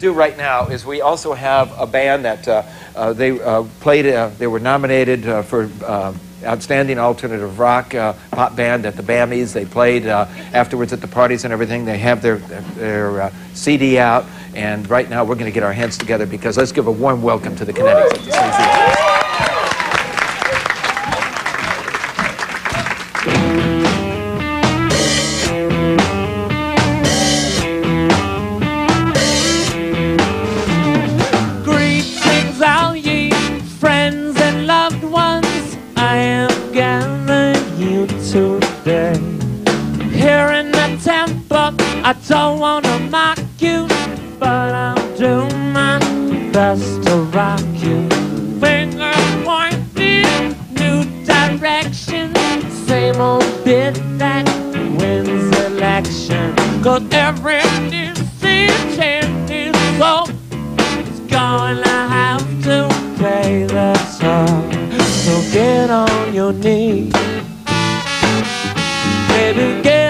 do right now is we also have a band that uh, uh, they uh, played, uh, they were nominated uh, for uh, Outstanding Alternative Rock Pop Band at the Bammies. They played afterwards at the parties and everything. They have their, their CD out, and right now we're going to get our hands together because let's give a warm welcome to the Kinetics. I don't wanna mock you, but I'll do my best to rock you. Finger pointing, new direction, same old bit that wins election. Cause every decision is so it's gonna have to pay the toll. So get on your knees. Baby, get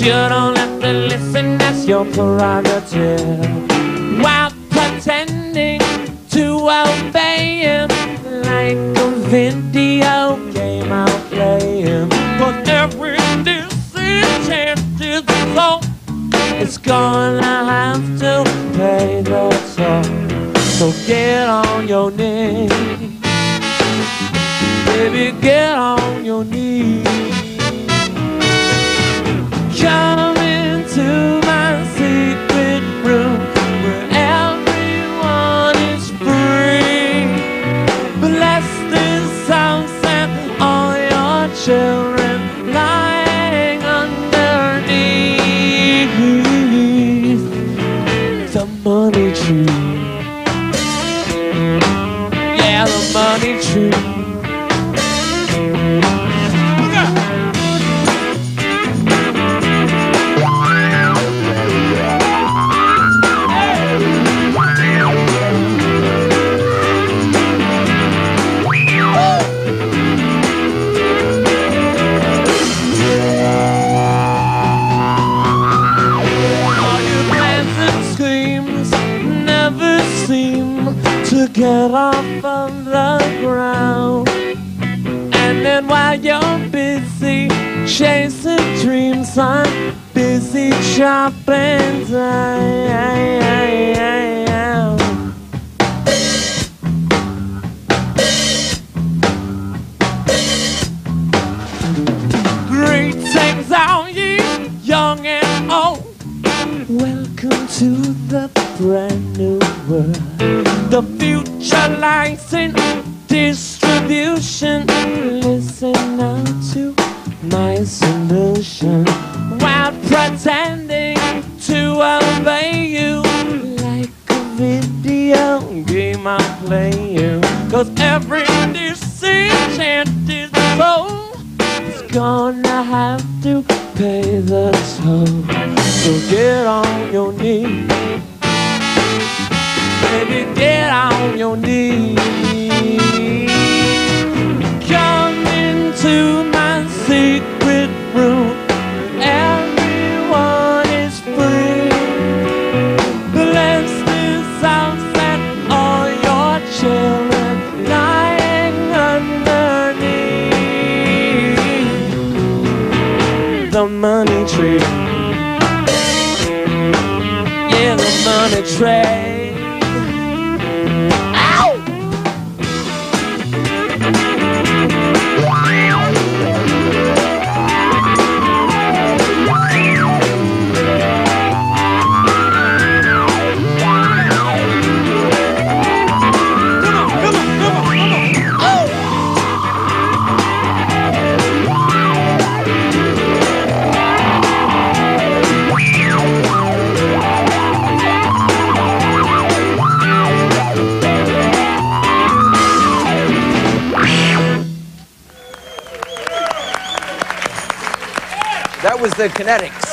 you don't have to listen. That's your prerogative. While pretending to obey him like a video game I'll play him. But every decision is so it's gonna have to pay the toll. So get on your knees, baby, get on your knees. Get off of the ground. And then while you're busy chasing dreams, I'm busy chopping down. Brand new world. The future lies in distribution. Listen now to my solution. While pretending to obey you like a video game I play you. Cause every decision is so it's gonna have to pay the toll. So get on your knees. Baby, get on your knees. Come into my secret room. Everyone is free. Bless this house and all your children lying underneath the money tree. Yeah, the money train. Was the Kinetics.